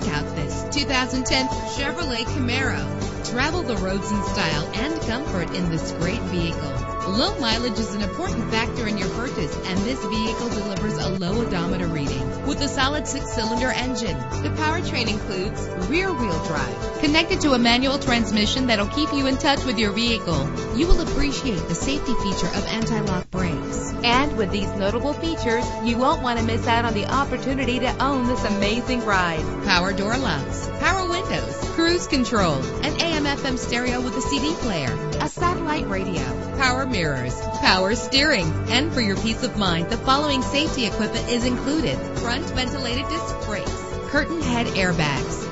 2010 Chevrolet Camaro. Travel the roads in style and comfort in this great vehicle. Low mileage is an important factor in your purchase, and this vehicle delivers a low odometer reading. With a solid six-cylinder engine, the powertrain includes rear-wheel drive, connected to a manual transmission that'll keep you in touch with your vehicle. You will appreciate the safety feature of anti-lock brakes. And with these notable features, you won't want to miss out on the opportunity to own this amazing ride. Power door locks, power windows, cruise control, an AM/FM stereo with a CD player, a satellite radio, power mirrors, power steering. And for your peace of mind, the following safety equipment is included. Front ventilated disc brakes, curtain head airbags,